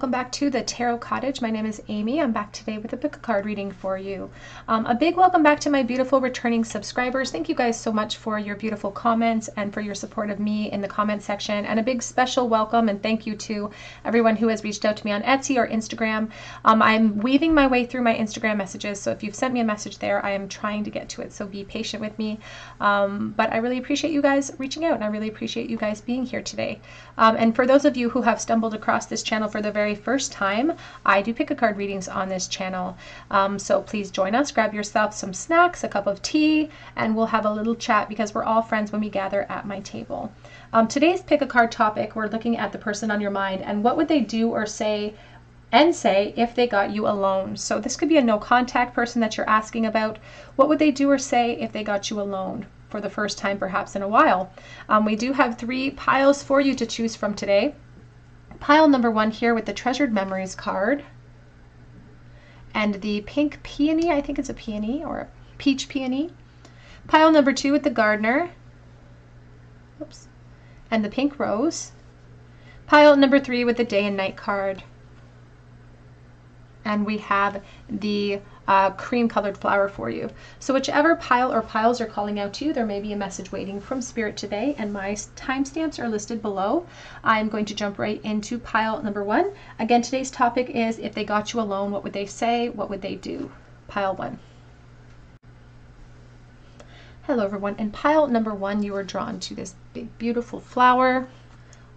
welcome back to the Tarot Cottage. My name is Amy. I'm back today with a pick a card reading for you. Um, a big welcome back to my beautiful returning subscribers. Thank you guys so much for your beautiful comments and for your support of me in the comment section. And a big special welcome and thank you to everyone who has reached out to me on Etsy or Instagram. Um, I'm weaving my way through my Instagram messages, so if you've sent me a message there, I am trying to get to it, so be patient with me. Um, but I really appreciate you guys reaching out and I really appreciate you guys being here today. Um, and for those of you who have stumbled across this channel for the very first time, I do pick a card readings on this channel. Um, so please join us, grab yourself some snacks, a cup of tea, and we'll have a little chat because we're all friends when we gather at my table. Um, today's pick a card topic, we're looking at the person on your mind and what would they do or say and say if they got you alone. So this could be a no contact person that you're asking about. What would they do or say if they got you alone? For the first time, perhaps in a while. Um, we do have three piles for you to choose from today. Pile number one here with the Treasured Memories card. And the pink peony, I think it's a peony or a peach peony. Pile number two with the Gardener. Oops. And the pink rose. Pile number three with the day and night card. And we have the uh, cream colored flower for you. So whichever pile or piles are calling out to you, there may be a message waiting from Spirit today and my timestamps are listed below. I'm going to jump right into pile number one. Again, today's topic is if they got you alone, what would they say? What would they do? Pile one. Hello everyone. In pile number one, you are drawn to this big, beautiful flower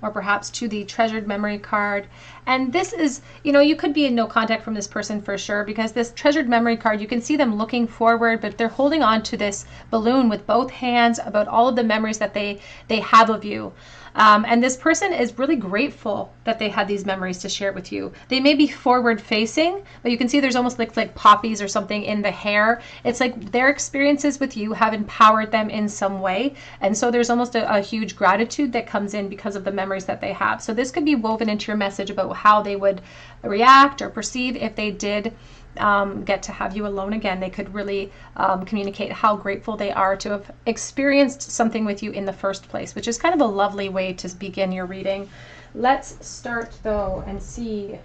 or perhaps to the treasured memory card. And this is, you know, you could be in no contact from this person for sure because this treasured memory card, you can see them looking forward, but they're holding on to this balloon with both hands about all of the memories that they they have of you. Um, and this person is really grateful that they had these memories to share with you. They may be forward facing, but you can see there's almost like, like poppies or something in the hair. It's like their experiences with you have empowered them in some way. And so there's almost a, a huge gratitude that comes in because of the memories that they have. So this could be woven into your message about how they would react or perceive if they did um, get to have you alone again. They could really um, communicate how grateful they are to have experienced something with you in the first place, which is kind of a lovely way to begin your reading. Let's start though and see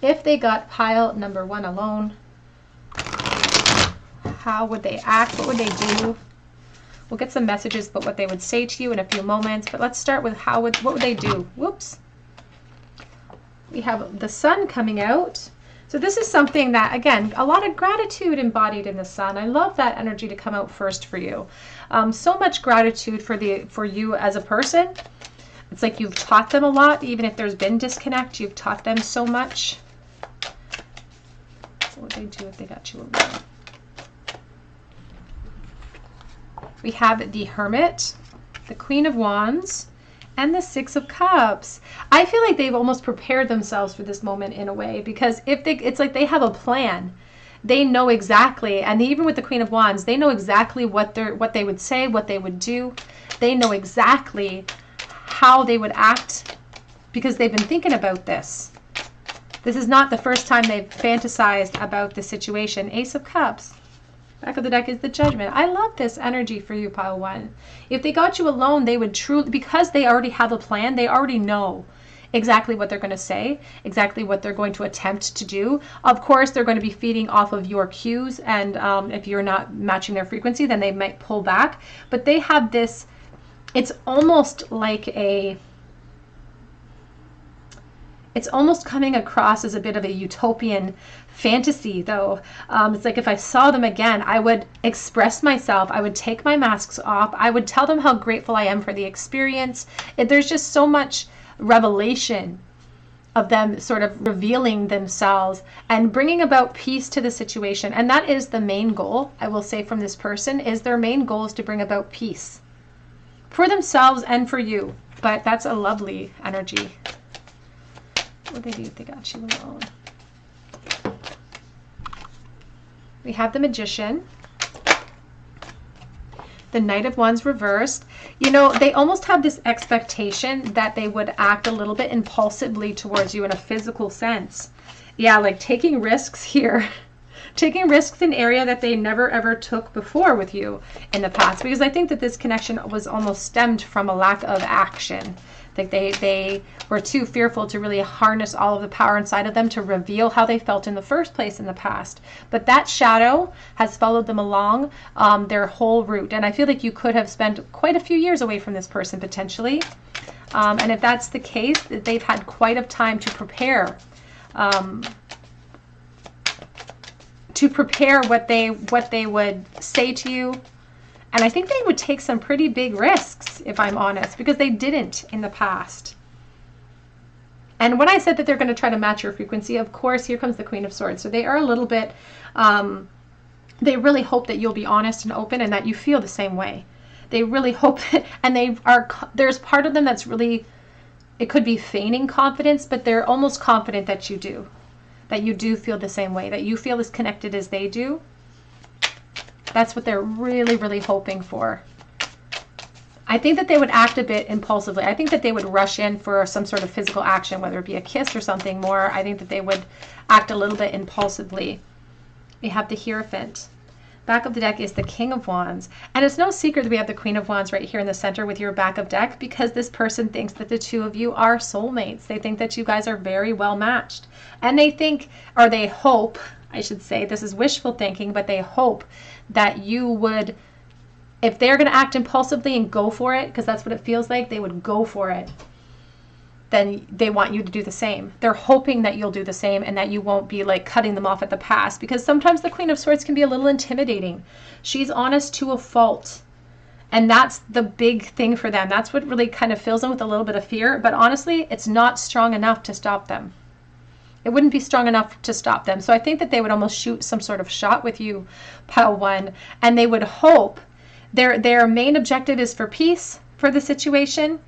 if they got pile number one alone. How would they act? What would they do? We'll get some messages about what they would say to you in a few moments, but let's start with how would, what would they do? Whoops we have the sun coming out. So this is something that, again, a lot of gratitude embodied in the sun. I love that energy to come out first for you. Um, so much gratitude for the for you as a person. It's like you've taught them a lot, even if there's been disconnect. You've taught them so much. What would they do if they got you alone? We have the Hermit, the Queen of Wands, and the Six of Cups. I feel like they've almost prepared themselves for this moment in a way because if they, it's like they have a plan. They know exactly, and even with the Queen of Wands, they know exactly what they're what they would say, what they would do. They know exactly how they would act because they've been thinking about this. This is not the first time they've fantasized about the situation. Ace of Cups. Back of the deck is the judgment. I love this energy for you, pile one. If they got you alone, they would truly, because they already have a plan, they already know exactly what they're going to say, exactly what they're going to attempt to do. Of course, they're going to be feeding off of your cues, and um, if you're not matching their frequency, then they might pull back. But they have this, it's almost like a, it's almost coming across as a bit of a utopian fantasy though. Um, it's like if i saw them again i would express myself. I would take my masks off. I would tell them how grateful i am for the experience. It, there's just so much revelation of them sort of revealing themselves and bringing about peace to the situation. And that is the main goal i will say from this person is their main goal is to bring about peace for themselves and for you. But that's a lovely energy. What they do if they got you alone We have the Magician. The Knight of Wands reversed. You know, they almost have this expectation that they would act a little bit impulsively towards you in a physical sense. Yeah, like taking risks here. taking risks in area that they never ever took before with you in the past because I think that this connection was almost stemmed from a lack of action Like they, they were too fearful to really harness all of the power inside of them to reveal how they felt in the first place in the past. But that shadow has followed them along um, their whole route. And I feel like you could have spent quite a few years away from this person potentially. Um, and if that's the case, they've had quite a time to prepare. Um, to prepare what they what they would say to you and I think they would take some pretty big risks, if I'm honest, because they didn't in the past. And when I said that they're going to try to match your frequency, of course, here comes the Queen of Swords. So they are a little bit, um, they really hope that you'll be honest and open and that you feel the same way. They really hope that, and they are, there's part of them that's really, it could be feigning confidence, but they're almost confident that you do, that you do feel the same way, that you feel as connected as they do. That's what they're really, really hoping for. I think that they would act a bit impulsively. I think that they would rush in for some sort of physical action, whether it be a kiss or something more. I think that they would act a little bit impulsively. We have the Hierophant. Back of the deck is the King of Wands. And it's no secret that we have the Queen of Wands right here in the center with your back of deck because this person thinks that the two of you are soulmates. They think that you guys are very well matched. And they think, or they hope, I should say, this is wishful thinking, but they hope that you would, if they're going to act impulsively and go for it, because that's what it feels like, they would go for it, then they want you to do the same. They're hoping that you'll do the same and that you won't be like cutting them off at the pass because sometimes the Queen of Swords can be a little intimidating. She's honest to a fault. And that's the big thing for them. That's what really kind of fills them with a little bit of fear. But honestly, it's not strong enough to stop them it wouldn't be strong enough to stop them. So I think that they would almost shoot some sort of shot with you, pile one, and they would hope their their main objective is for peace for the situation,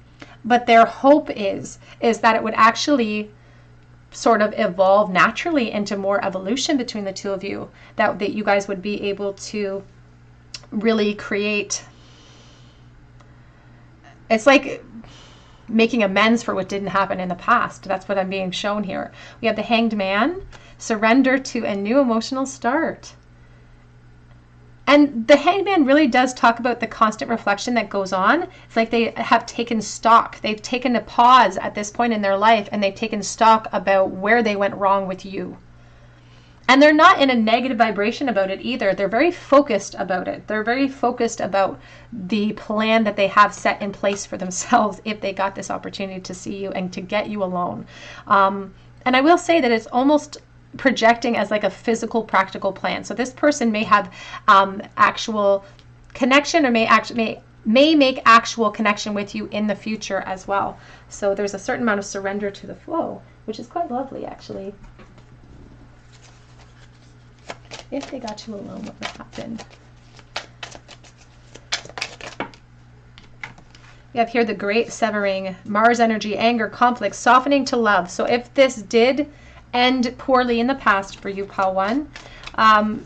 but their hope is is that it would actually sort of evolve naturally into more evolution between the two of you that that you guys would be able to really create it's like making amends for what didn't happen in the past. That's what I'm being shown here. We have the hanged man, surrender to a new emotional start. And the hanged man really does talk about the constant reflection that goes on. It's like they have taken stock. They've taken a pause at this point in their life and they've taken stock about where they went wrong with you. And they're not in a negative vibration about it either. They're very focused about it. They're very focused about the plan that they have set in place for themselves if they got this opportunity to see you and to get you alone. Um, and I will say that it's almost projecting as like a physical, practical plan. So this person may have um, actual connection or may actually may may make actual connection with you in the future as well. So there's a certain amount of surrender to the flow, which is quite lovely actually if they got you alone, what would happen? We have here the great severing, Mars energy, anger, conflict, softening to love. So if this did end poorly in the past for you, Pal 1, um,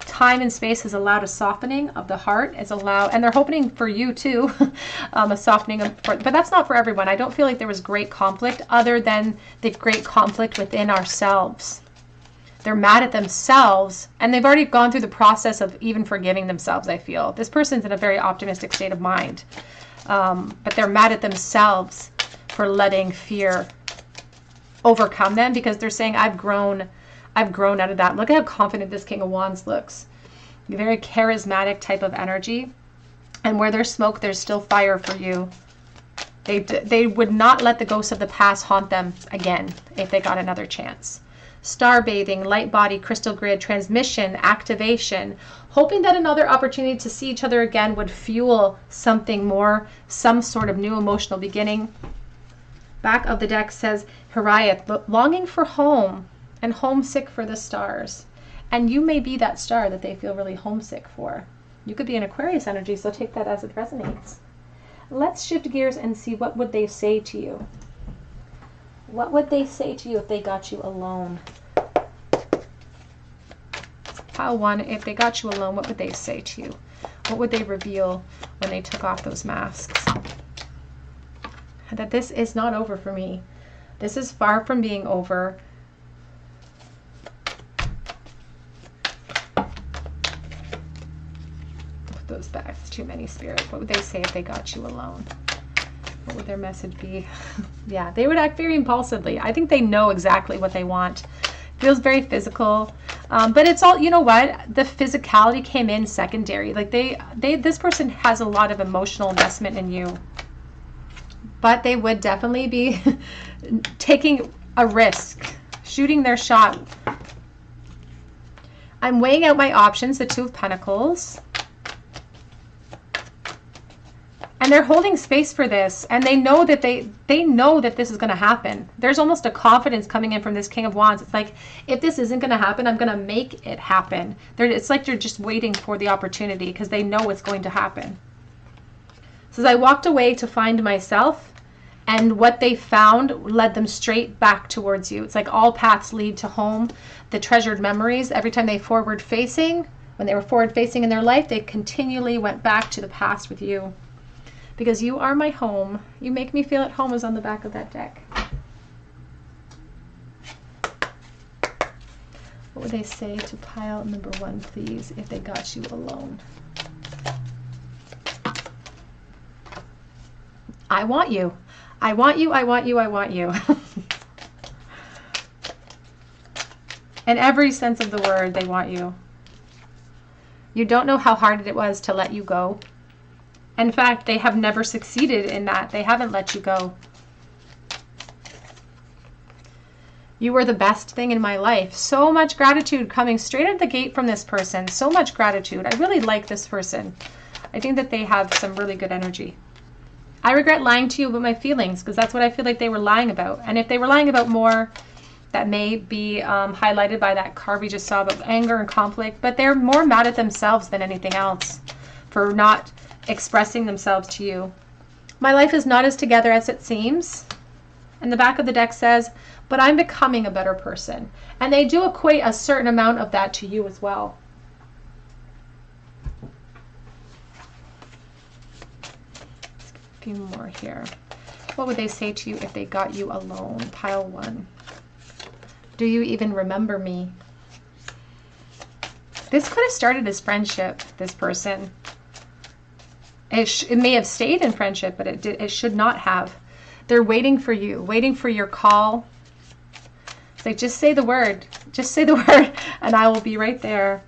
time and space has allowed a softening of the heart, is allowed, and they're hoping for you too, um, a softening of, but that's not for everyone. I don't feel like there was great conflict other than the great conflict within ourselves they're mad at themselves and they've already gone through the process of even forgiving themselves i feel. This person's in a very optimistic state of mind. Um, but they're mad at themselves for letting fear overcome them because they're saying i've grown i've grown out of that. Look at how confident this king of wands looks. Very charismatic type of energy. And where there's smoke there's still fire for you. They, they would not let the ghosts of the past haunt them again if they got another chance star bathing, light body, crystal grid, transmission, activation, hoping that another opportunity to see each other again would fuel something more, some sort of new emotional beginning. Back of the deck says Hariath, longing for home and homesick for the stars. And you may be that star that they feel really homesick for. You could be an Aquarius energy, so take that as it resonates. Let's shift gears and see what would they say to you. What would they say to you if they got you alone? Pile one, if they got you alone, what would they say to you? What would they reveal when they took off those masks? That this is not over for me. This is far from being over. Put those back. It's too many spirits. What would they say if they got you alone? What would their message be? yeah, they would act very impulsively. I think they know exactly what they want. Feels very physical. Um, but it's all, you know what? The physicality came in secondary. Like they, they, this person has a lot of emotional investment in you. But they would definitely be taking a risk, shooting their shot. I'm weighing out my options, the Two of Pentacles. And they're holding space for this and they know that they they know that this is going to happen. There's almost a confidence coming in from this king of wands. It's like if this isn't going to happen i'm going to make it happen. They're, it's like they're just waiting for the opportunity because they know it's going to happen. Says i walked away to find myself and what they found led them straight back towards you. It's like all paths lead to home. The treasured memories every time they forward facing when they were forward facing in their life they continually went back to the past with you because you are my home. You make me feel at home is on the back of that deck. What would they say to pile number one, please, if they got you alone? I want you. I want you, I want you, I want you. In every sense of the word, they want you. You don't know how hard it was to let you go. In fact, they have never succeeded in that. They haven't let you go. You were the best thing in my life. So much gratitude coming straight at the gate from this person. So much gratitude. I really like this person. I think that they have some really good energy. I regret lying to you about my feelings because that's what I feel like they were lying about. And if they were lying about more, that may be um, highlighted by that card we just saw about anger and conflict, but they're more mad at themselves than anything else for not expressing themselves to you. My life is not as together as it seems. And the back of the deck says, but I'm becoming a better person. And they do equate a certain amount of that to you as well. Few more here. What would they say to you if they got you alone? Pile one. Do you even remember me? This could have started as friendship, this person. It, it may have stayed in friendship, but it, it should not have. They're waiting for you, waiting for your call. It's like, just say the word. Just say the word, and I will be right there.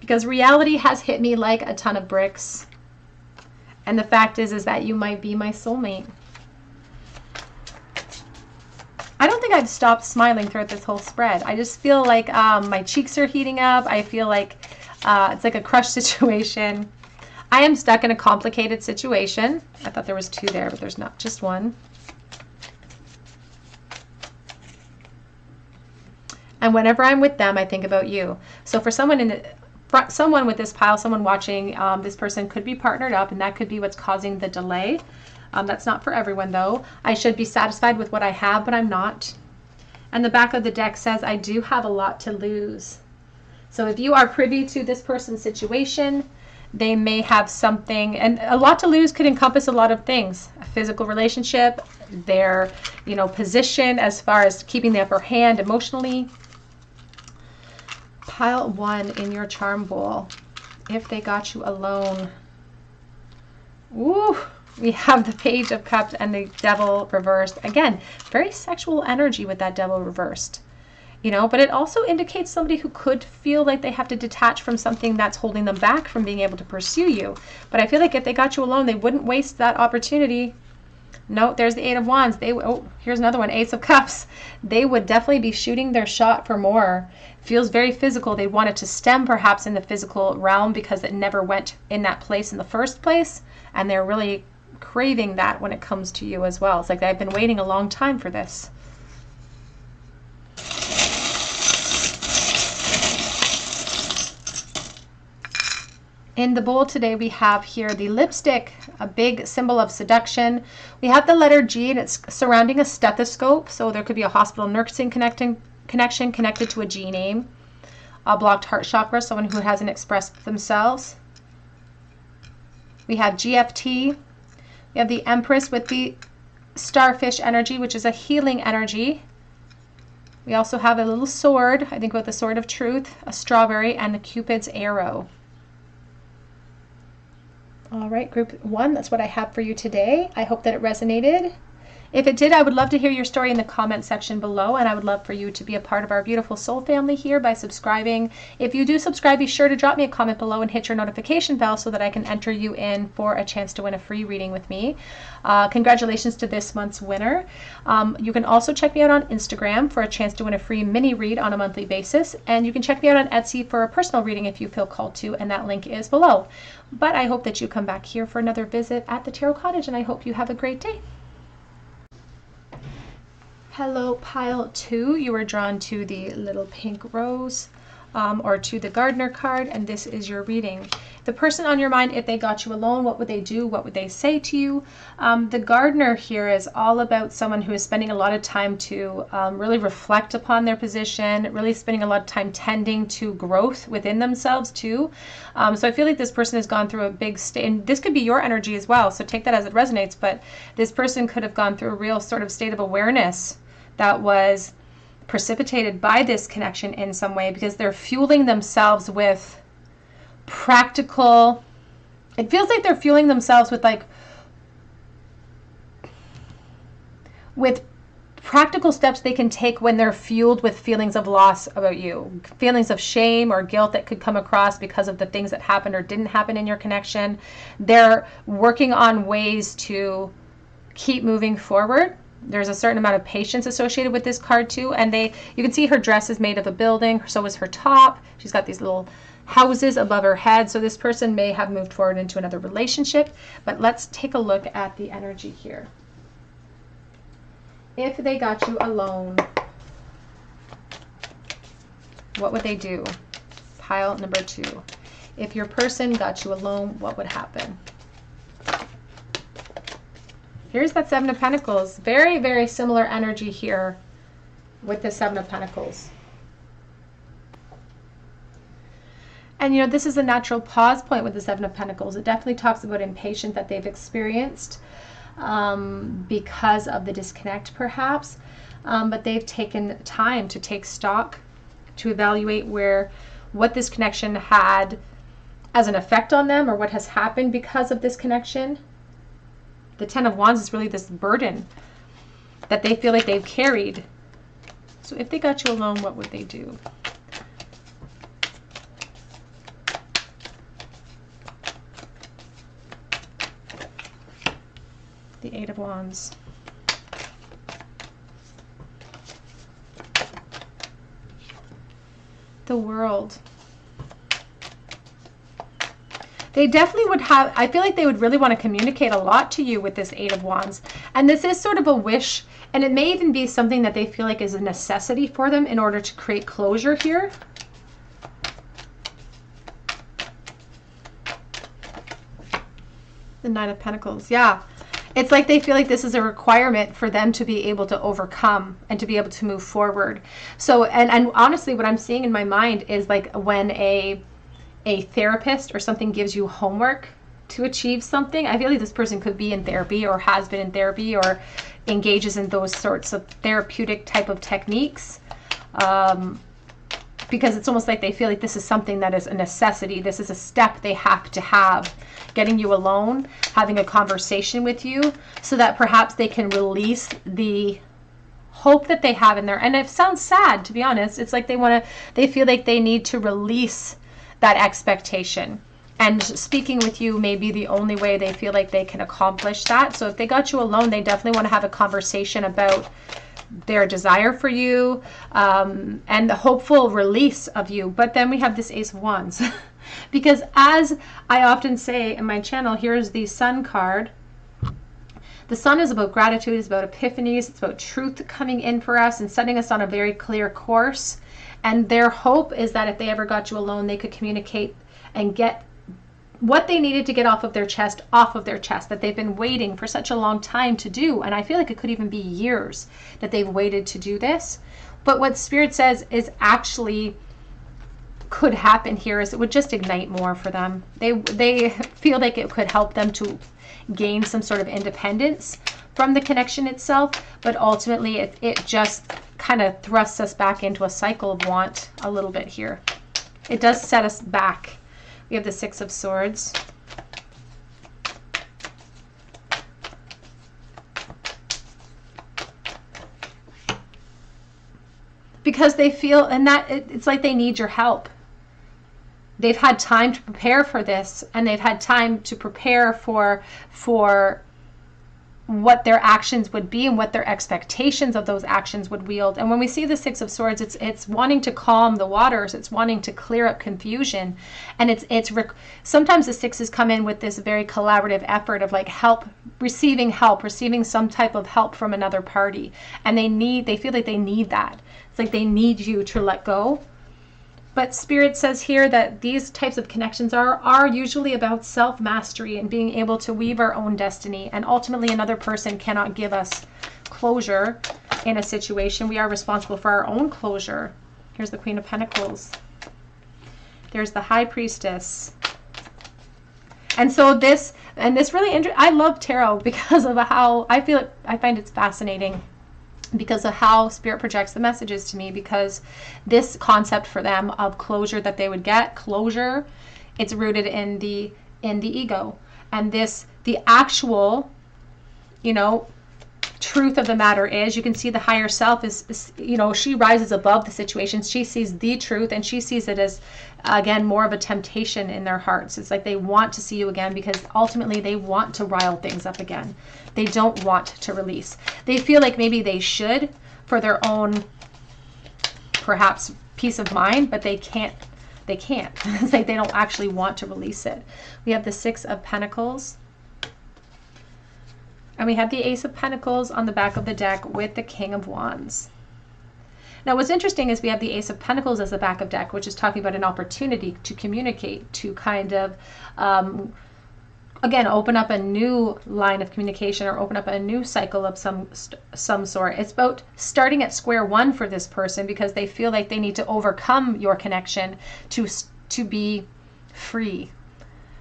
Because reality has hit me like a ton of bricks. And the fact is, is that you might be my soulmate. I don't think I've stopped smiling throughout this whole spread. I just feel like um, my cheeks are heating up. I feel like uh, it's like a crush situation. I am stuck in a complicated situation. I thought there was two there, but there's not just one. And whenever I'm with them, I think about you. So for someone in the someone with this pile, someone watching, um, this person could be partnered up, and that could be what's causing the delay. Um, that's not for everyone, though. I should be satisfied with what I have, but I'm not. And the back of the deck says, I do have a lot to lose. So if you are privy to this person's situation, they may have something and a lot to lose could encompass a lot of things. A physical relationship their you know position as far as keeping the upper hand emotionally. Pile one in your charm bowl. If they got you alone. Ooh, we have the page of cups and the devil reversed. Again very sexual energy with that devil reversed you know but it also indicates somebody who could feel like they have to detach from something that's holding them back from being able to pursue you. But i feel like if they got you alone they wouldn't waste that opportunity. No there's the eight of wands. They oh here's another one ace of cups. They would definitely be shooting their shot for more. Feels very physical. They wanted to stem perhaps in the physical realm because it never went in that place in the first place. And they're really craving that when it comes to you as well. It's like i've been waiting a long time for this In the bowl today, we have here the lipstick, a big symbol of seduction. We have the letter G, and it's surrounding a stethoscope, so there could be a hospital nursing connecting, connection connected to a G name. A blocked heart chakra, someone who hasn't expressed themselves. We have GFT. We have the Empress with the starfish energy, which is a healing energy. We also have a little sword, I think with the sword of truth, a strawberry, and the Cupid's arrow. All right, group one, that's what I have for you today. I hope that it resonated. If it did, I would love to hear your story in the comment section below, and I would love for you to be a part of our beautiful soul family here by subscribing. If you do subscribe, be sure to drop me a comment below and hit your notification bell so that I can enter you in for a chance to win a free reading with me. Uh, congratulations to this month's winner. Um, you can also check me out on Instagram for a chance to win a free mini read on a monthly basis, and you can check me out on Etsy for a personal reading if you feel called to, and that link is below. But I hope that you come back here for another visit at the Tarot Cottage, and I hope you have a great day. Hello, pile two. You are drawn to the little pink rose um, or to the gardener card, and this is your reading. The person on your mind, if they got you alone, what would they do? What would they say to you? Um, the gardener here is all about someone who is spending a lot of time to um, really reflect upon their position, really spending a lot of time tending to growth within themselves too. Um, so I feel like this person has gone through a big state, and this could be your energy as well. So take that as it resonates. But this person could have gone through a real sort of state of awareness that was precipitated by this connection in some way because they're fueling themselves with practical it feels like they're fueling themselves with like with practical steps they can take when they're fueled with feelings of loss about you feelings of shame or guilt that could come across because of the things that happened or didn't happen in your connection. They're working on ways to keep moving forward there's a certain amount of patience associated with this card too. And they you can see her dress is made of a building. So is her top. She's got these little houses above her head. So this person may have moved forward into another relationship. But let's take a look at the energy here. If they got you alone what would they do? Pile number two. If your person got you alone what would happen Here's that Seven of Pentacles. Very, very similar energy here with the Seven of Pentacles. And you know, this is a natural pause point with the Seven of Pentacles. It definitely talks about impatience that they've experienced um, because of the disconnect, perhaps. Um, but they've taken time to take stock, to evaluate where what this connection had as an effect on them or what has happened because of this connection the Ten of Wands is really this burden that they feel like they've carried. So if they got you alone, what would they do? The Eight of Wands. The World. They definitely would have, I feel like they would really want to communicate a lot to you with this Eight of Wands. And this is sort of a wish, and it may even be something that they feel like is a necessity for them in order to create closure here. The Nine of Pentacles, yeah. It's like they feel like this is a requirement for them to be able to overcome and to be able to move forward. So, and, and honestly, what I'm seeing in my mind is like when a a therapist or something gives you homework to achieve something, I feel like this person could be in therapy or has been in therapy or engages in those sorts of therapeutic type of techniques. Um, because it's almost like they feel like this is something that is a necessity. This is a step they have to have. Getting you alone, having a conversation with you, so that perhaps they can release the hope that they have in there. And it sounds sad, to be honest. It's like they want to, they feel like they need to release that expectation. And speaking with you may be the only way they feel like they can accomplish that. So if they got you alone, they definitely want to have a conversation about their desire for you um, and the hopeful release of you. But then we have this Ace of Wands. because as I often say in my channel, here's the Sun card. The sun is about gratitude, it's about epiphanies, it's about truth coming in for us and setting us on a very clear course. And their hope is that if they ever got you alone, they could communicate and get what they needed to get off of their chest off of their chest that they've been waiting for such a long time to do. And I feel like it could even be years that they've waited to do this. But what Spirit says is actually could happen here is it would just ignite more for them. They they feel like it could help them to gain some sort of independence from the connection itself, but ultimately it, it just kind of thrusts us back into a cycle of want a little bit here. It does set us back. We have the Six of Swords. Because they feel, and that it's like they need your help. They've had time to prepare for this, and they've had time to prepare for for what their actions would be and what their expectations of those actions would wield. And when we see the 6 of swords, it's it's wanting to calm the waters, it's wanting to clear up confusion. And it's it's rec- sometimes the sixes come in with this very collaborative effort of like help receiving help, receiving some type of help from another party. And they need they feel like they need that. It's like they need you to let go but spirit says here that these types of connections are are usually about self-mastery and being able to weave our own destiny. And ultimately another person cannot give us closure in a situation. We are responsible for our own closure. Here's the queen of pentacles. There's the high priestess. And so this and this really i love tarot because of how i feel it i find it's fascinating because of how spirit projects the messages to me because this concept for them of closure that they would get closure it's rooted in the in the ego. And this the actual you know truth of the matter is you can see the higher self is, is, you know she rises above the situation. She sees the truth and she sees it as again more of a temptation in their hearts. It's like they want to see you again because ultimately they want to rile things up again. They don't want to release. They feel like maybe they should for their own perhaps peace of mind but they can't they can't. It's like they don't actually want to release it. We have the six of pentacles. And we have the Ace of Pentacles on the back of the deck with the King of Wands. Now, what's interesting is we have the Ace of Pentacles as the back of deck, which is talking about an opportunity to communicate, to kind of, um, again, open up a new line of communication or open up a new cycle of some some sort. It's about starting at square one for this person because they feel like they need to overcome your connection to to be free,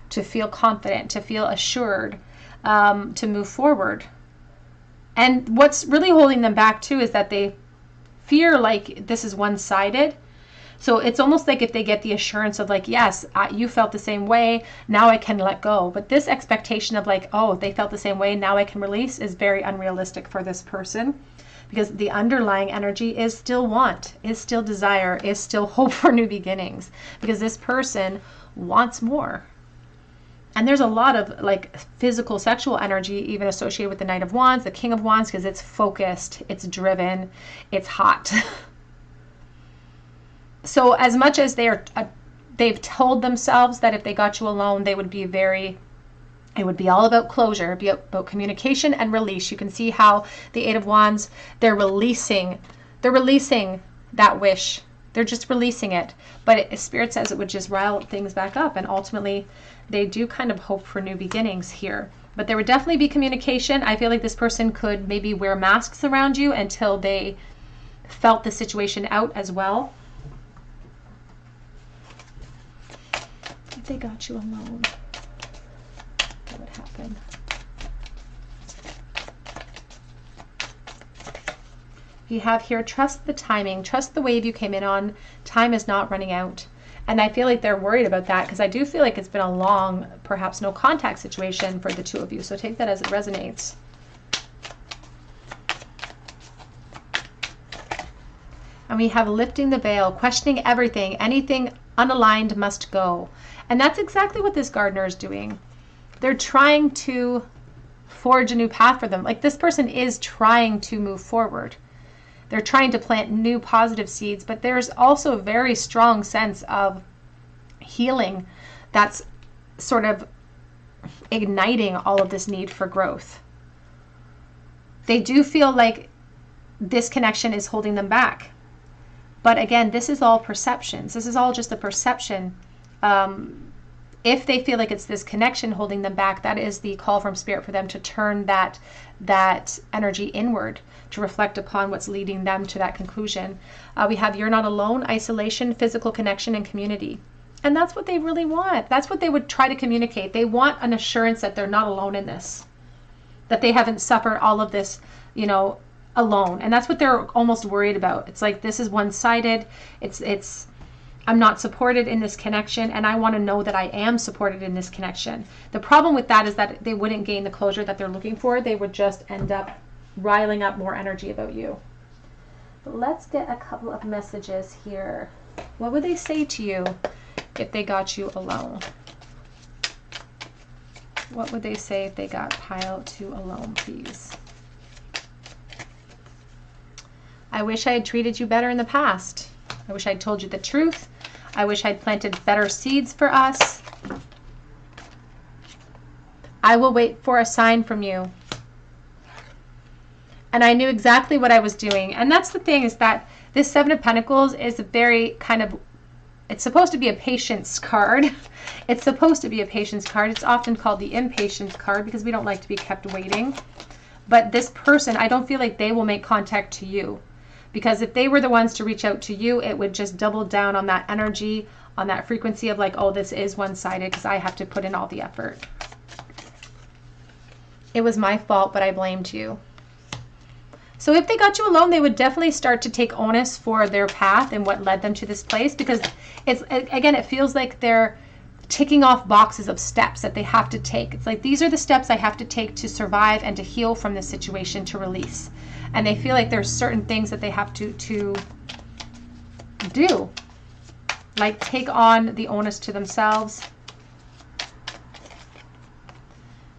to feel confident, to feel assured um, to move forward. And what's really holding them back too is that they fear like this is one sided. So it's almost like if they get the assurance of like, yes, I, you felt the same way, now I can let go. But this expectation of like, oh, they felt the same way, now I can release is very unrealistic for this person because the underlying energy is still want, is still desire, is still hope for new beginnings because this person wants more and there's a lot of like physical sexual energy even associated with the knight of wands the king of wands because it's focused it's driven it's hot. So as much as they're uh, they've told themselves that if they got you alone they would be very it would be all about closure be about communication and release. You can see how the eight of wands they're releasing they're releasing that wish. They're just releasing it. But it, spirit says it would just rile things back up and ultimately they do kind of hope for new beginnings here. But there would definitely be communication. I feel like this person could maybe wear masks around you until they felt the situation out as well. If they got you alone, what would happen? You have here, trust the timing, trust the wave you came in on. Time is not running out. And I feel like they're worried about that because I do feel like it's been a long, perhaps no contact situation for the two of you. So take that as it resonates. And we have lifting the veil, questioning everything, anything unaligned must go. And that's exactly what this gardener is doing. They're trying to forge a new path for them. Like this person is trying to move forward. They're trying to plant new positive seeds, but there's also a very strong sense of healing that's sort of igniting all of this need for growth. They do feel like this connection is holding them back. But again, this is all perceptions. This is all just a perception. Um, if they feel like it's this connection holding them back, that is the call from spirit for them to turn that that energy inward to reflect upon what's leading them to that conclusion. Uh, we have you're not alone, isolation, physical connection, and community. And that's what they really want. That's what they would try to communicate. They want an assurance that they're not alone in this, that they haven't suffered all of this, you know, alone. And that's what they're almost worried about. It's like this is one-sided. It's it's I'm not supported in this connection and I want to know that I am supported in this connection. The problem with that is that they wouldn't gain the closure that they're looking for. They would just end up riling up more energy about you. But let's get a couple of messages here. What would they say to you if they got you alone? What would they say if they got pile two alone, please? I wish I had treated you better in the past. I wish I'd told you the truth. I wish I'd planted better seeds for us. I will wait for a sign from you. And I knew exactly what I was doing. And that's the thing is that this Seven of Pentacles is a very kind of it's supposed to be a patience card. It's supposed to be a patience card. It's often called the impatience card because we don't like to be kept waiting. But this person, I don't feel like they will make contact to you. Because if they were the ones to reach out to you, it would just double down on that energy, on that frequency of like, oh, this is one-sided because I have to put in all the effort. It was my fault, but I blamed you. So if they got you alone, they would definitely start to take onus for their path and what led them to this place because it's again, it feels like they're ticking off boxes of steps that they have to take. It's like these are the steps I have to take to survive and to heal from this situation to release. And they feel like there's certain things that they have to to do. Like take on the onus to themselves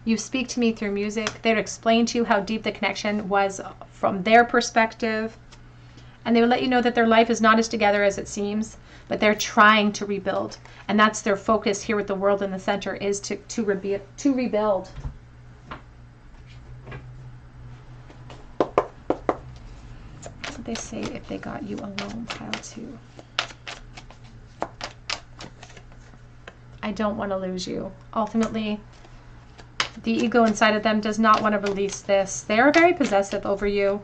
You speak to me through music. They would explain to you how deep the connection was from their perspective. And they would let you know that their life is not as together as it seems, but they're trying to rebuild. And that's their focus here with the world in the center is to, to, to rebuild. Would they say if they got you alone, pile two? I don't want to lose you. Ultimately, the ego inside of them does not want to release this. They are very possessive over you.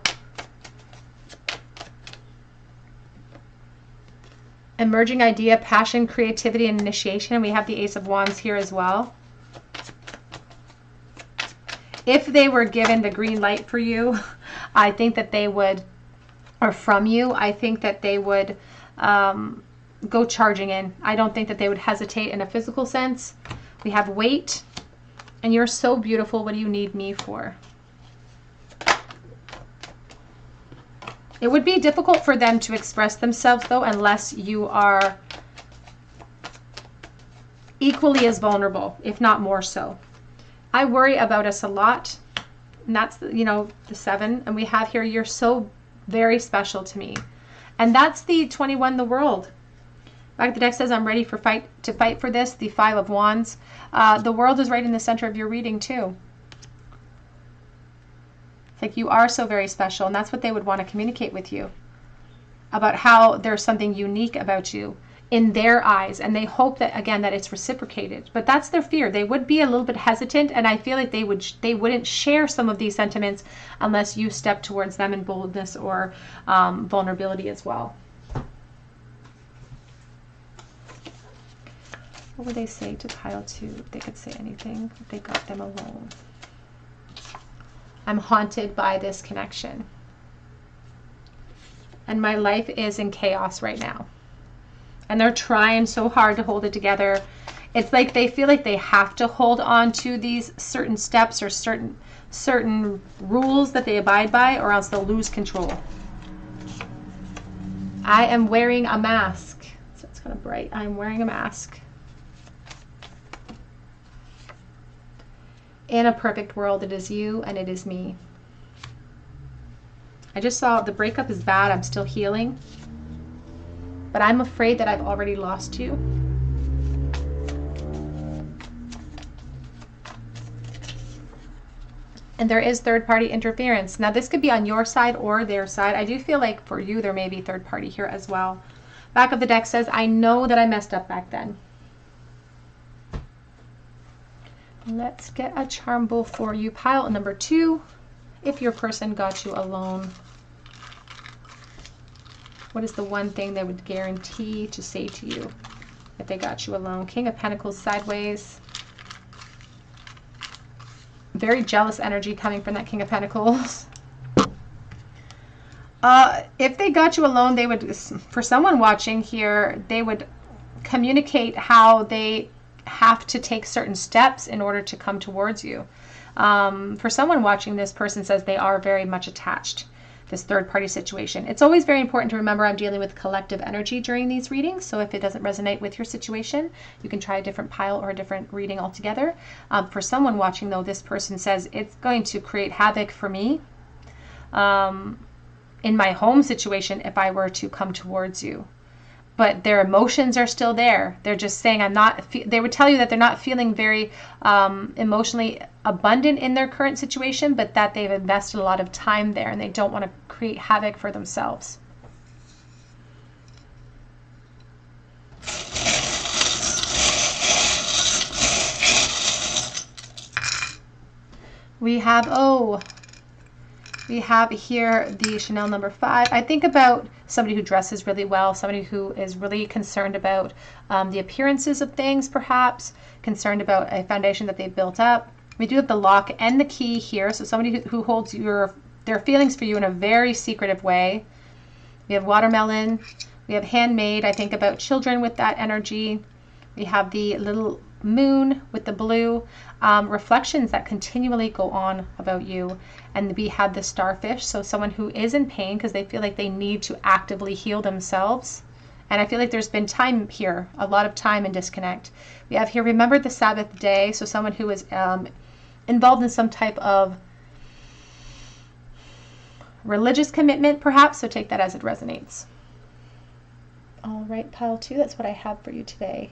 Emerging idea, passion, creativity, and initiation. We have the Ace of Wands here as well. If they were given the green light for you, I think that they would, or from you, I think that they would um, go charging in. I don't think that they would hesitate in a physical sense. We have weight, and you're so beautiful. What do you need me for? It would be difficult for them to express themselves, though, unless you are equally as vulnerable, if not more so. I worry about us a lot. And that's, you know, the seven. And we have here, you're so very special to me. And that's the 21, the world. Back the deck says, I'm ready for fight to fight for this. The Five of Wands. Uh, the world is right in the center of your reading too. It's like you are so very special, and that's what they would want to communicate with you about how there's something unique about you in their eyes and they hope that again that it's reciprocated but that's their fear they would be a little bit hesitant and i feel like they would they wouldn't share some of these sentiments unless you step towards them in boldness or um, vulnerability as well What would they say to pile two they could say anything if they got them alone? I'm haunted by this connection. And my life is in chaos right now. And they're trying so hard to hold it together. It's like they feel like they have to hold on to these certain steps or certain certain rules that they abide by or else they'll lose control. I am wearing a mask. So it's kind of bright. I'm wearing a mask. In a perfect world, it is you and it is me. I just saw the breakup is bad. I'm still healing. But I'm afraid that I've already lost you. And there is third party interference. Now, this could be on your side or their side. I do feel like for you, there may be third party here as well. Back of the deck says, I know that I messed up back then. Let's get a charm bowl for you. Pile number two, if your person got you alone. What is the one thing they would guarantee to say to you if they got you alone? King of Pentacles sideways. Very jealous energy coming from that King of Pentacles. Uh, if they got you alone, they would, for someone watching here, they would communicate how they have to take certain steps in order to come towards you. Um, for someone watching this person says they are very much attached this third party situation. It's always very important to remember I'm dealing with collective energy during these readings. So if it doesn't resonate with your situation, you can try a different pile or a different reading altogether. Um, for someone watching, though, this person says it's going to create havoc for me um, in my home situation if I were to come towards you but their emotions are still there. They're just saying, I'm not, they would tell you that they're not feeling very um, emotionally abundant in their current situation, but that they've invested a lot of time there and they don't want to create havoc for themselves. We have, oh, we have here the Chanel number five. I think about somebody who dresses really well, somebody who is really concerned about um, the appearances of things, perhaps, concerned about a foundation that they've built up. We do have the lock and the key here, so somebody who, who holds your their feelings for you in a very secretive way. We have watermelon. We have handmade. I think about children with that energy. We have the little moon with the blue um, reflections that continually go on about you. And we had the starfish, so someone who is in pain because they feel like they need to actively heal themselves. And I feel like there's been time here, a lot of time and disconnect. We have here, remember the Sabbath day, so someone who is um, involved in some type of religious commitment, perhaps, so take that as it resonates. All right, pile two, that's what I have for you today.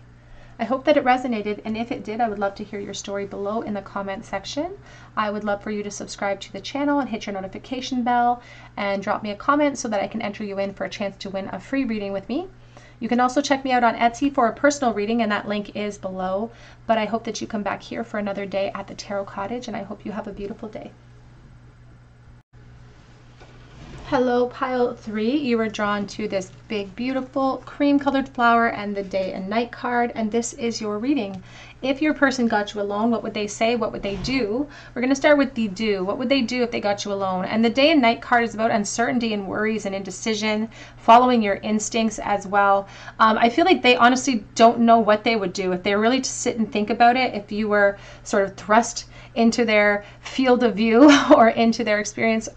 I hope that it resonated, and if it did, I would love to hear your story below in the comment section. I would love for you to subscribe to the channel and hit your notification bell and drop me a comment so that I can enter you in for a chance to win a free reading with me. You can also check me out on Etsy for a personal reading, and that link is below. But I hope that you come back here for another day at the Tarot Cottage, and I hope you have a beautiful day. Hello, pile three. You were drawn to this big, beautiful cream colored flower and the day and night card, and this is your reading. If your person got you alone, what would they say? What would they do? We're going to start with the do. What would they do if they got you alone? And the day and night card is about uncertainty and worries and indecision, following your instincts as well. Um, I feel like they honestly don't know what they would do if they really to sit and think about it. If you were sort of thrust into their field of view or into their experience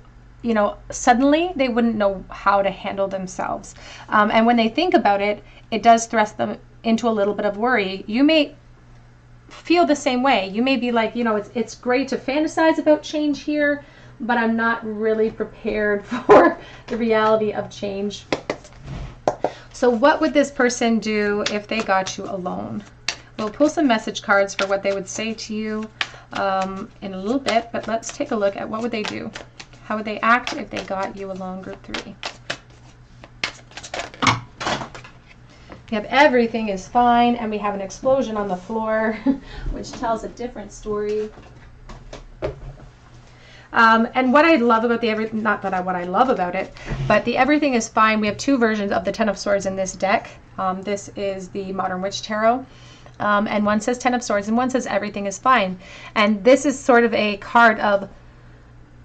you know, suddenly they wouldn't know how to handle themselves. Um, and when they think about it, it does thrust them into a little bit of worry. You may feel the same way. You may be like, you know, it's, it's great to fantasize about change here, but I'm not really prepared for the reality of change. So, what would this person do if they got you alone? We'll pull some message cards for what they would say to you um, in a little bit, but let's take a look at what would they do. How would they act if they got you alone, group three? We have everything is fine, and we have an explosion on the floor, which tells a different story. Um, and what I love about the every not that I what I love about it, but the everything is fine. We have two versions of the Ten of Swords in this deck. Um, this is the Modern Witch Tarot. Um, and one says Ten of Swords and one says everything is fine. And this is sort of a card of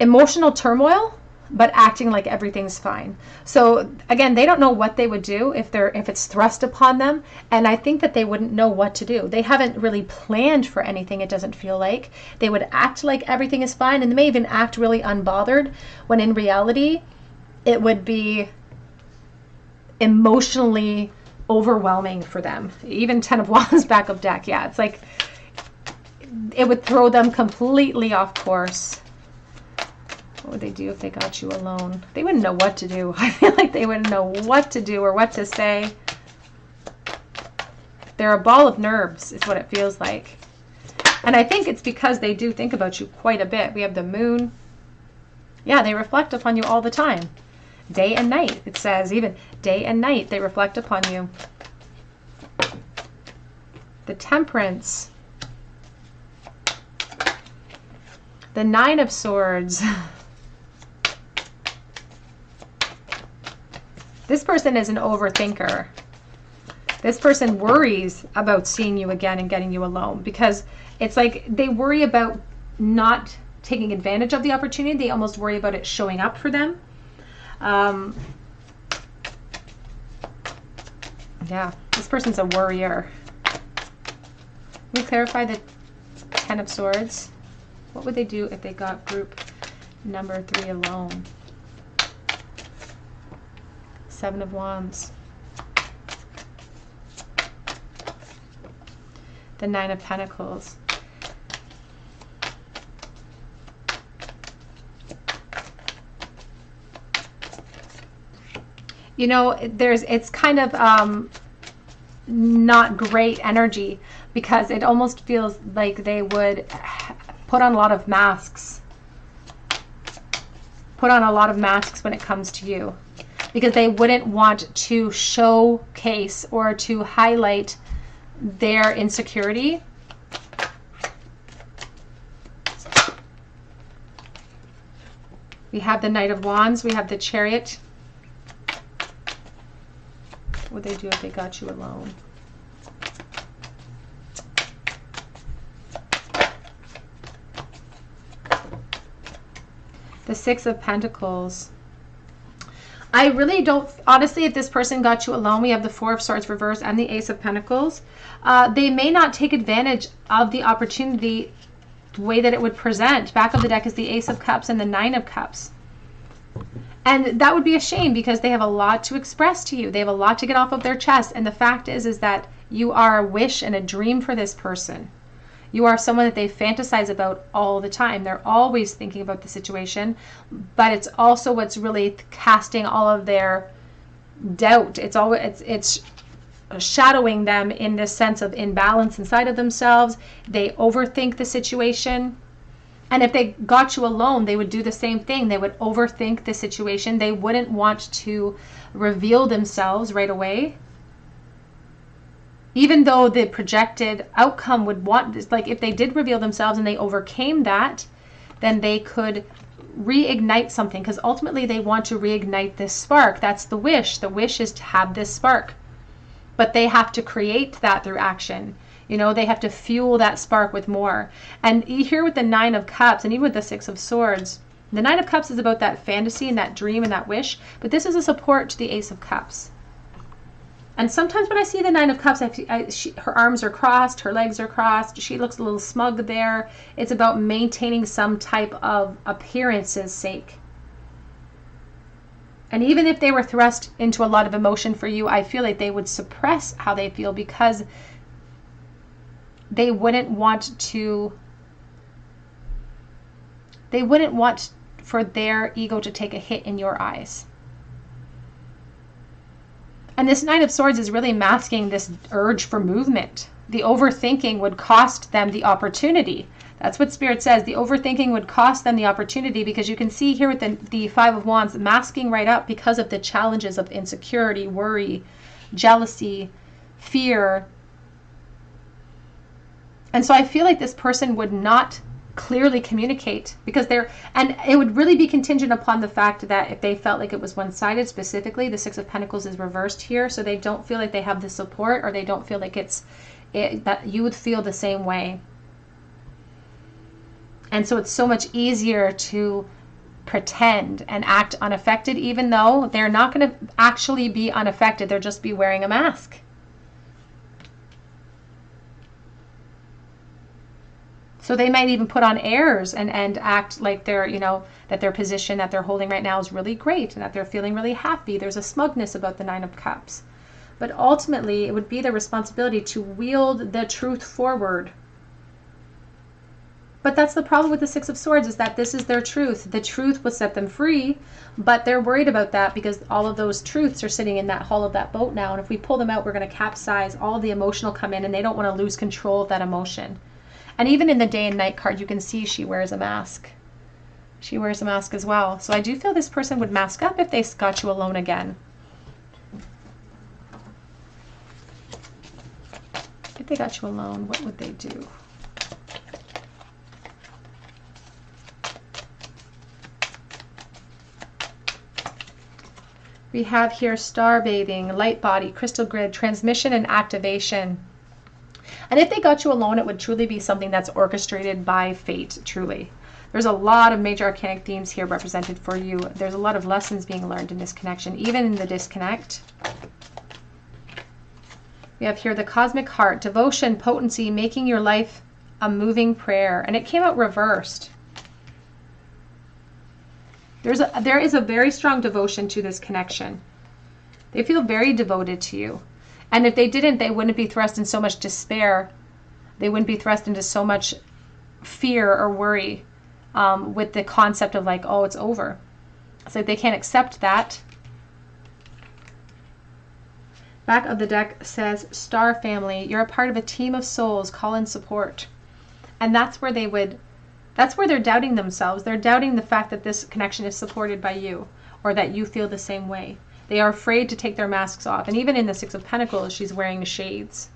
emotional turmoil but acting like everything's fine. So again, they don't know what they would do if they're if it's thrust upon them, and I think that they wouldn't know what to do. They haven't really planned for anything. It doesn't feel like they would act like everything is fine, and they may even act really unbothered when in reality, it would be emotionally overwhelming for them. Even Ten of Wands back of deck, yeah, it's like it would throw them completely off course what would they do if they got you alone? They wouldn't know what to do. I feel like they wouldn't know what to do or what to say. They're a ball of nerves, is what it feels like. And I think it's because they do think about you quite a bit. We have the moon. Yeah, they reflect upon you all the time. Day and night, it says. Even day and night, they reflect upon you. The temperance. The nine of swords. This person is an overthinker. This person worries about seeing you again and getting you alone because it's like they worry about not taking advantage of the opportunity. They almost worry about it showing up for them. Um, yeah, this person's a worrier. Let me clarify the Ten of Swords. What would they do if they got group number three alone? Seven of Wands. The Nine of Pentacles. You know, there's, it's kind of um, not great energy because it almost feels like they would put on a lot of masks. Put on a lot of masks when it comes to you because they wouldn't want to showcase or to highlight their insecurity. We have the Knight of Wands, we have the Chariot. What would they do if they got you alone? The Six of Pentacles. I really don't, honestly, if this person got you alone, we have the Four of Swords reversed and the Ace of Pentacles. Uh, they may not take advantage of the opportunity the way that it would present. Back of the deck is the Ace of Cups and the Nine of Cups. And that would be a shame because they have a lot to express to you. They have a lot to get off of their chest. And the fact is, is that you are a wish and a dream for this person. You are someone that they fantasize about all the time. They're always thinking about the situation, but it's also what's really casting all of their doubt. It's all it's it's shadowing them in this sense of imbalance inside of themselves. They overthink the situation. And if they got you alone, they would do the same thing. They would overthink the situation. They wouldn't want to reveal themselves right away even though the projected outcome would want this, like if they did reveal themselves and they overcame that, then they could reignite something because ultimately they want to reignite this spark. That's the wish. The wish is to have this spark. But they have to create that through action. You know, they have to fuel that spark with more. And here with the Nine of Cups and even with the Six of Swords, the Nine of Cups is about that fantasy and that dream and that wish, but this is a support to the Ace of Cups. And sometimes when I see the Nine of Cups, I, I, she, her arms are crossed, her legs are crossed. She looks a little smug there. It's about maintaining some type of appearance's sake. And even if they were thrust into a lot of emotion for you, I feel like they would suppress how they feel because they wouldn't want to they wouldn't want for their ego to take a hit in your eyes. And this Nine of Swords is really masking this urge for movement. The overthinking would cost them the opportunity. That's what Spirit says. The overthinking would cost them the opportunity because you can see here with the, the Five of Wands masking right up because of the challenges of insecurity, worry, jealousy, fear. And so I feel like this person would not clearly communicate because they're and it would really be contingent upon the fact that if they felt like it was one-sided specifically the six of pentacles is reversed here. So they don't feel like they have the support or they don't feel like it's it, that you would feel the same way. And so it's so much easier to pretend and act unaffected even though they're not going to actually be unaffected. They'll just be wearing a mask So they might even put on airs and, and act like they're, you know, that their position that they're holding right now is really great and that they're feeling really happy. There's a smugness about the Nine of Cups. But ultimately, it would be their responsibility to wield the truth forward. But that's the problem with the Six of Swords is that this is their truth. The truth will set them free, but they're worried about that because all of those truths are sitting in that hull of that boat now. And if we pull them out, we're going to capsize. All the emotional come in and they don't want to lose control of that emotion. And even in the day and night card, you can see she wears a mask. She wears a mask as well. So I do feel this person would mask up if they got you alone again. If they got you alone, what would they do? We have here star bathing, light body, crystal grid, transmission and activation. And if they got you alone, it would truly be something that's orchestrated by fate, truly. There's a lot of major arcanic themes here represented for you. There's a lot of lessons being learned in this connection, even in the disconnect. We have here the cosmic heart, devotion, potency, making your life a moving prayer. And it came out reversed. There's a, there is a very strong devotion to this connection. They feel very devoted to you. And if they didn't, they wouldn't be thrust in so much despair. They wouldn't be thrust into so much fear or worry um, with the concept of like, oh, it's over. It's like they can't accept that. Back of the deck says, Star family, you're a part of a team of souls, call in support. And that's where they would, that's where they're doubting themselves. They're doubting the fact that this connection is supported by you or that you feel the same way. They are afraid to take their masks off. And even in the Six of Pentacles, she's wearing shades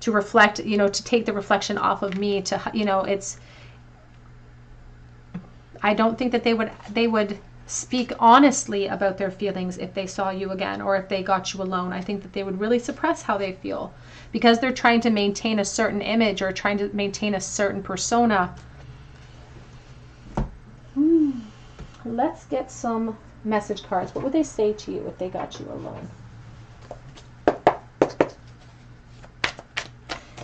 to reflect, you know, to take the reflection off of me to, you know, it's, I don't think that they would they would speak honestly about their feelings if they saw you again or if they got you alone. I think that they would really suppress how they feel because they're trying to maintain a certain image or trying to maintain a certain persona. Hmm. Let's get some message cards. What would they say to you if they got you alone?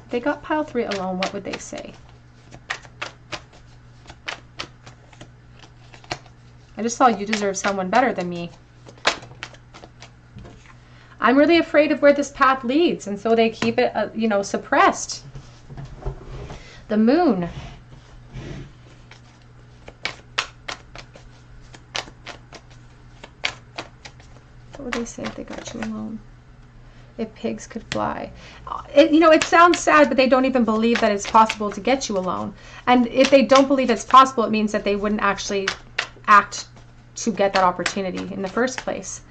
If they got pile three alone, what would they say? I just saw you deserve someone better than me. I'm really afraid of where this path leads, and so they keep it, uh, you know, suppressed. The moon. They say if they got you alone? If pigs could fly. It, you know, it sounds sad, but they don't even believe that it's possible to get you alone. And if they don't believe it's possible, it means that they wouldn't actually act to get that opportunity in the first place.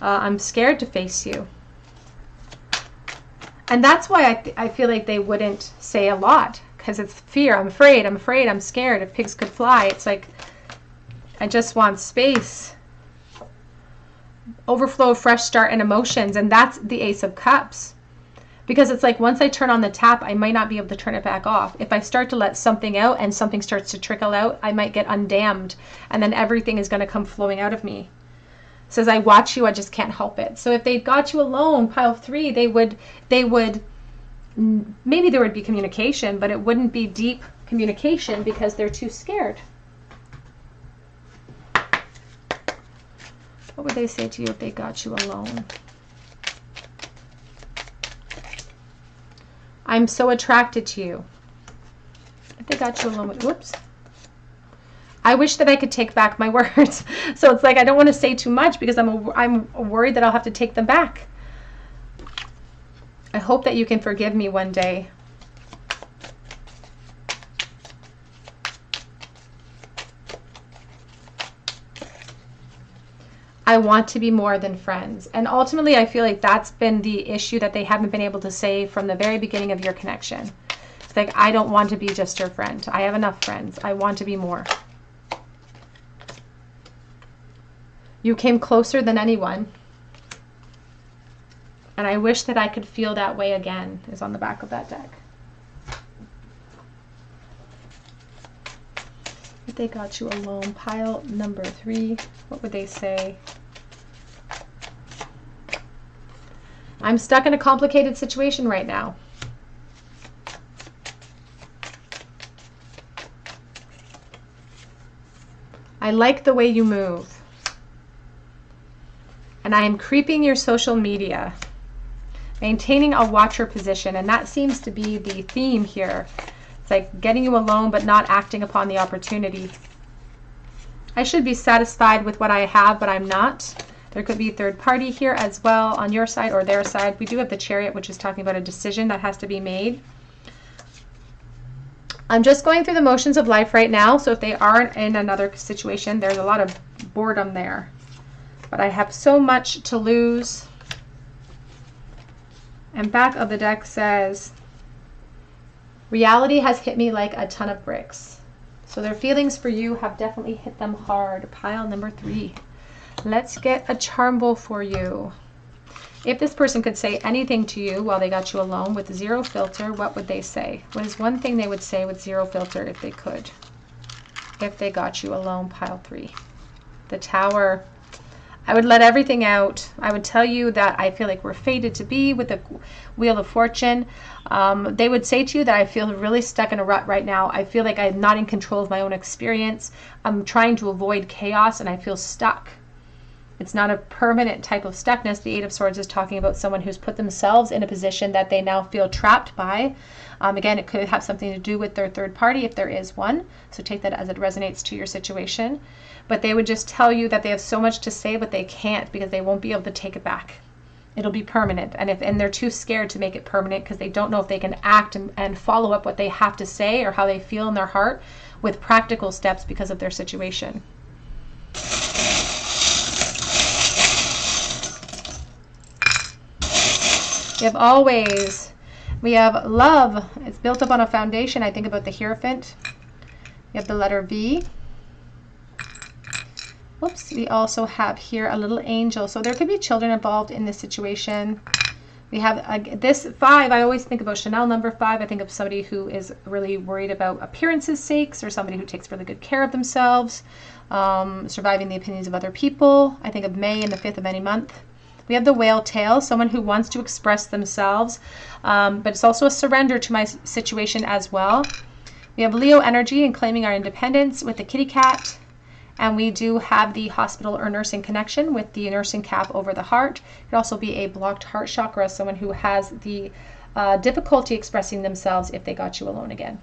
Uh, I'm scared to face you. And that's why I, I feel like they wouldn't say a lot because it's fear. I'm afraid. I'm afraid. I'm scared. If pigs could fly, it's like I just want space. Overflow, of fresh start, and emotions. And that's the Ace of Cups because it's like once I turn on the tap, I might not be able to turn it back off. If I start to let something out and something starts to trickle out, I might get undammed and then everything is going to come flowing out of me. So as I watch you, I just can't help it. So if they got you alone, pile three, they would, they would, maybe there would be communication, but it wouldn't be deep communication because they're too scared. What would they say to you if they got you alone? I'm so attracted to you. I think I got you a bit. Whoops. I wish that I could take back my words. So it's like I don't want to say too much because I'm I'm worried that I'll have to take them back. I hope that you can forgive me one day. I want to be more than friends. And ultimately, I feel like that's been the issue that they haven't been able to say from the very beginning of your connection. It's like, I don't want to be just your friend. I have enough friends. I want to be more. You came closer than anyone. And I wish that I could feel that way again, is on the back of that deck. If they got you alone, pile number three, what would they say? I'm stuck in a complicated situation right now. I like the way you move. And I am creeping your social media, maintaining a watcher position. And that seems to be the theme here. It's like getting you alone but not acting upon the opportunity. I should be satisfied with what I have, but I'm not. There could be third party here as well on your side or their side. We do have the chariot, which is talking about a decision that has to be made. I'm just going through the motions of life right now. So if they aren't in another situation, there's a lot of boredom there. But I have so much to lose. And back of the deck says, Reality has hit me like a ton of bricks. So their feelings for you have definitely hit them hard. Pile number three. Let's get a charm bowl for you. If this person could say anything to you while they got you alone with zero filter, what would they say? What is one thing they would say with zero filter if they could? If they got you alone, pile three. The tower. I would let everything out. I would tell you that I feel like we're fated to be with the Wheel of Fortune. Um, they would say to you that I feel really stuck in a rut right now. I feel like I'm not in control of my own experience. I'm trying to avoid chaos and I feel stuck. It's not a permanent type of stuckness. The Eight of Swords is talking about someone who's put themselves in a position that they now feel trapped by. Um, again, it could have something to do with their third party if there is one. So take that as it resonates to your situation. But they would just tell you that they have so much to say, but they can't because they won't be able to take it back. It'll be permanent. And if and they're too scared to make it permanent because they don't know if they can act and, and follow up what they have to say or how they feel in their heart with practical steps because of their situation. We have always. We have love. It's built up on a foundation. I think about the Hierophant. We have the letter V. Oops, we also have here a little angel. So there could be children involved in this situation. We have uh, this five. I always think about Chanel number five. I think of somebody who is really worried about appearances' sakes or somebody who takes really good care of themselves, um, surviving the opinions of other people. I think of May and the fifth of any month. We have the whale tail, someone who wants to express themselves, um, but it's also a surrender to my situation as well. We have Leo energy and claiming our independence with the kitty cat. And we do have the hospital or nursing connection with the nursing cap over the heart. It could also be a blocked heart chakra, someone who has the uh, difficulty expressing themselves if they got you alone again.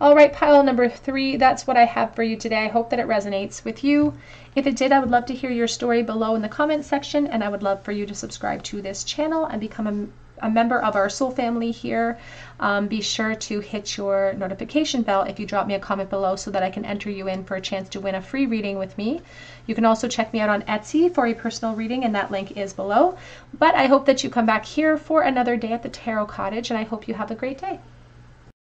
All right, pile number three, that's what I have for you today. I hope that it resonates with you. If it did, I would love to hear your story below in the comments section, and I would love for you to subscribe to this channel and become a a member of our soul family here, um, be sure to hit your notification bell if you drop me a comment below so that I can enter you in for a chance to win a free reading with me. You can also check me out on Etsy for a personal reading, and that link is below. But I hope that you come back here for another day at the Tarot Cottage, and I hope you have a great day.